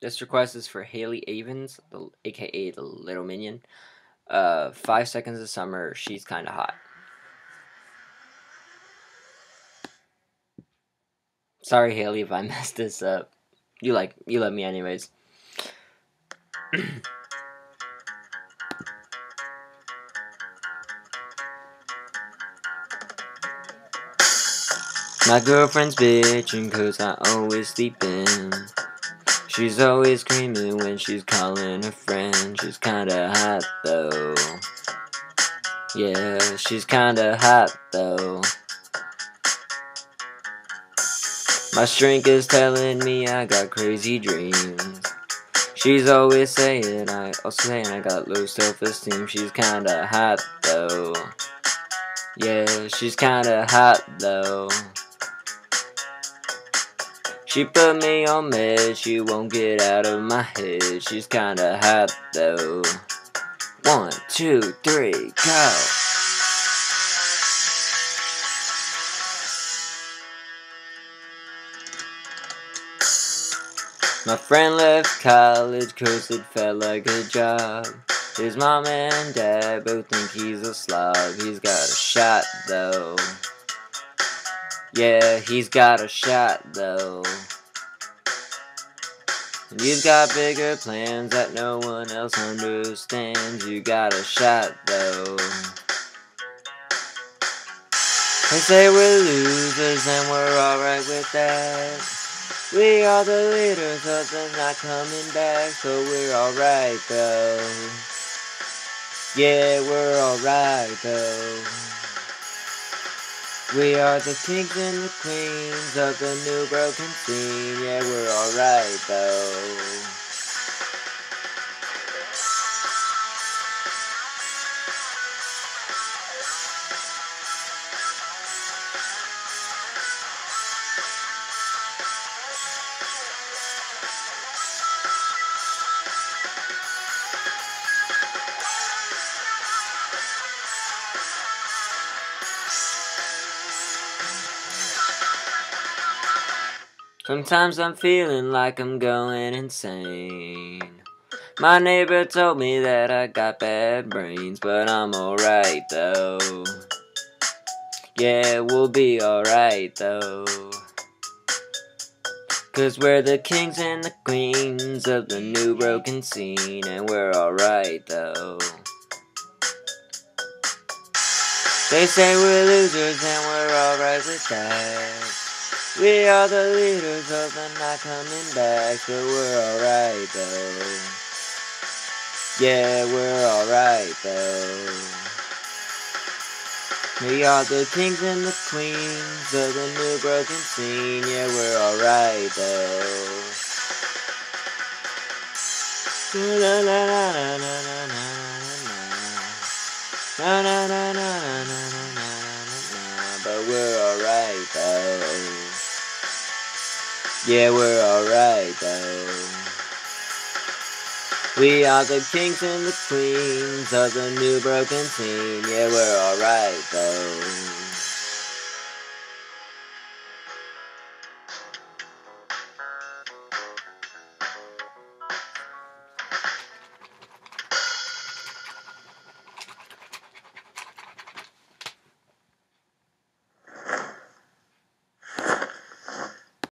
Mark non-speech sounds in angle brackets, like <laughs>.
This request is for Haley Avens, the, aka the Little Minion. Uh, five seconds of summer. She's kind of hot. Sorry, Haley, if I <laughs> messed this up. You like you love me anyways. My girlfriend's bitching cause I always sleep in. She's always screaming when she's calling her friend. She's kinda hot though. Yeah, she's kinda hot though. My shrink is telling me I got crazy dreams. She's always saying I also saying I got low self-esteem. She's kinda hot though. Yeah, she's kinda hot though. She put me on meds, she won't get out of my head. She's kinda hot though. One, two, three, go. My friend left college cause it felt like a job. His mom and dad both think he's a slob. He's got a shot though. Yeah, he's got a shot though. You've got bigger plans that no one else understands. You got a shot though. They say we're losers and we're alright with that. We are the leaders of the not coming back, so we're alright though. Yeah, we're alright though. We are the kings and the queens of the new broken scene. Yeah, we're alright though. Sometimes I'm feeling like I'm going insane. My neighbor told me that I got bad brains, but I'm alright though. Yeah, we'll be alright though. Cause we're the kings and the queens of the new broken scene, and we're alright though. They say we're losers and we're alright with that. We are the leaders of the not coming back, but we're alright though. Yeah, we're alright though. We are the kings and the queens of the new broken scene, yeah, we're alright though. La la la la la la la la la la la la la but we're alright though. Yeah, we're alright though. We are the kings and the queens of the new broken scene. Yeah, we're alright though.